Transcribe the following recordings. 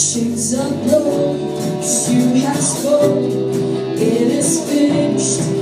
Chains are blown, you have spoken. It is finished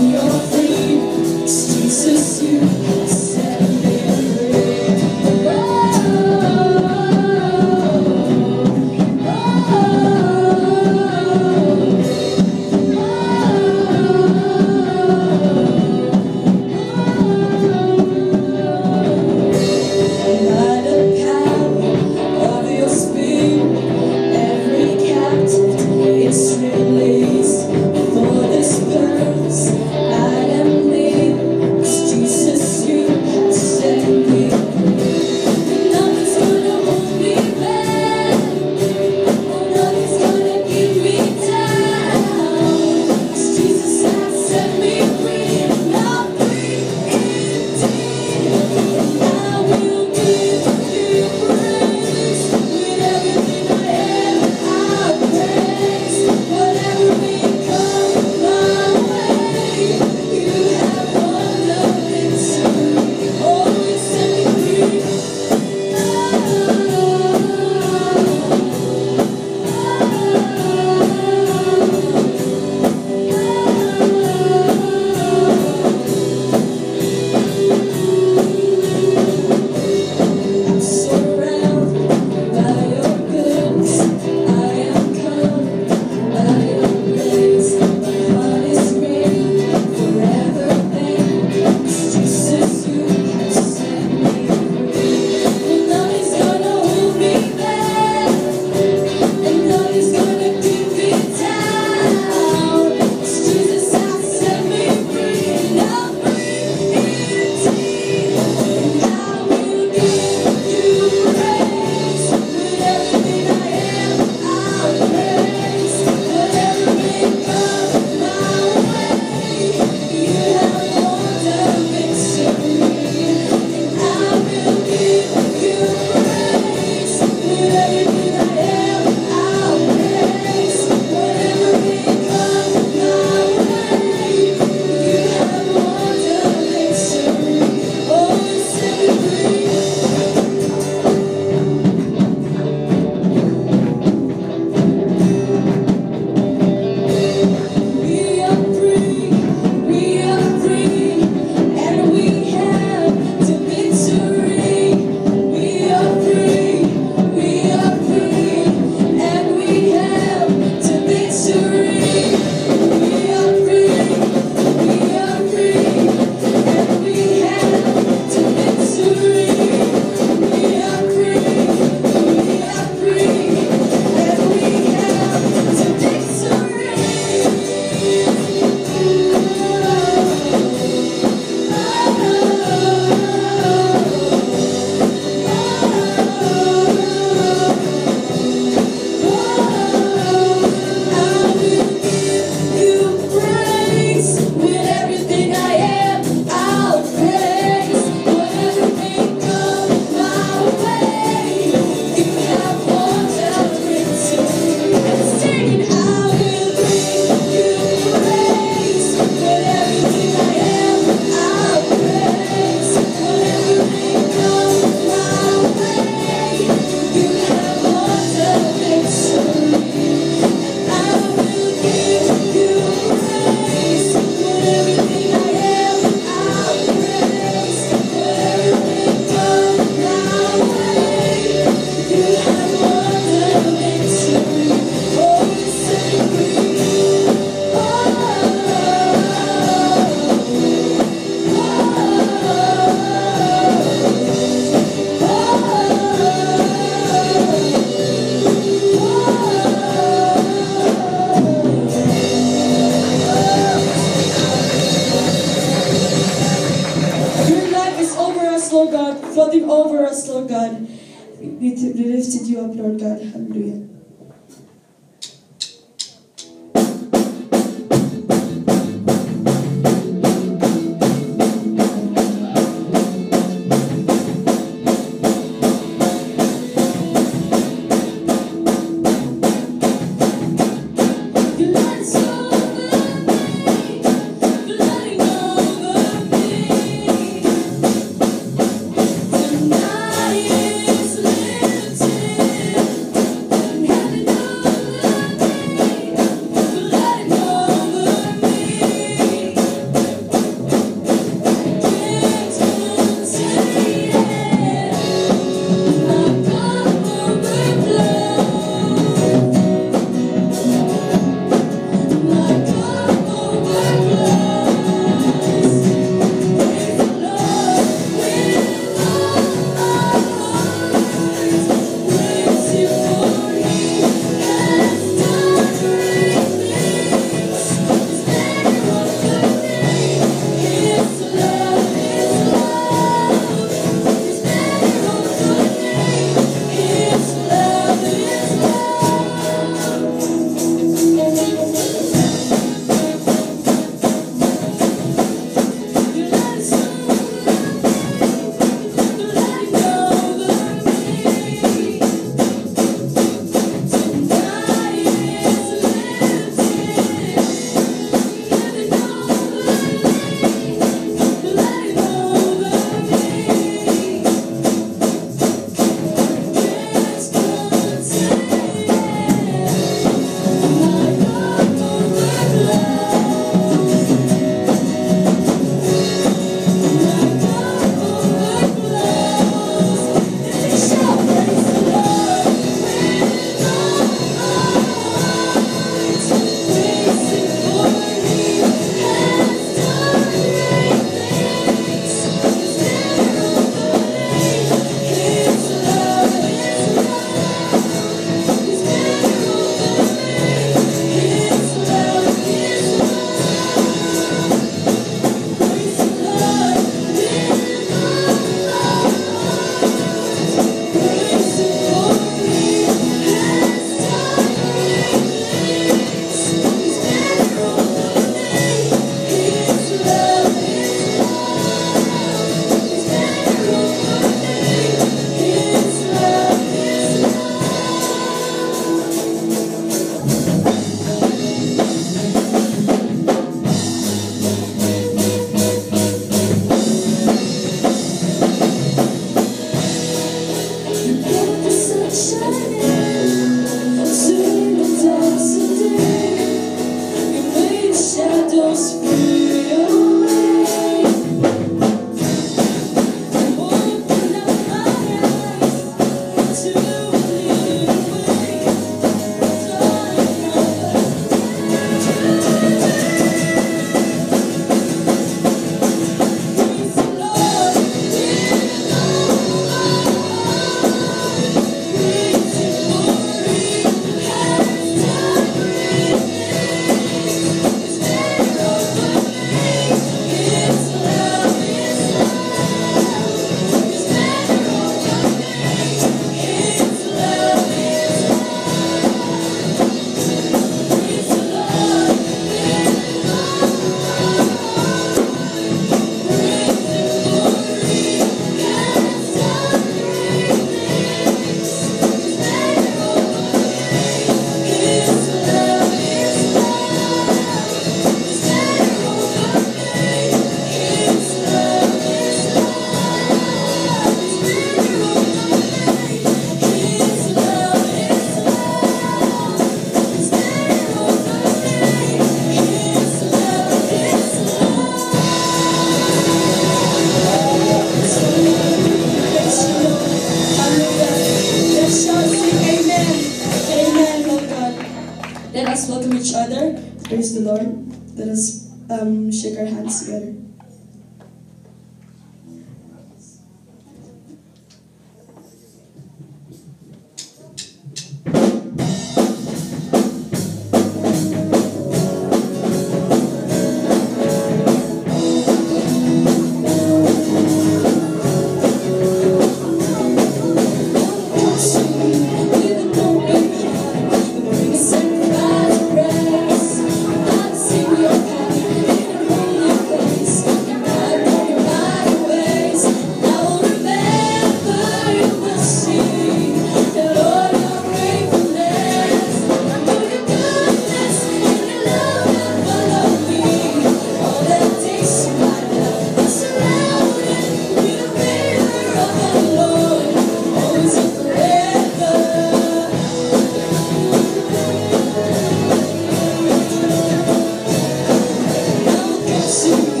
Sim.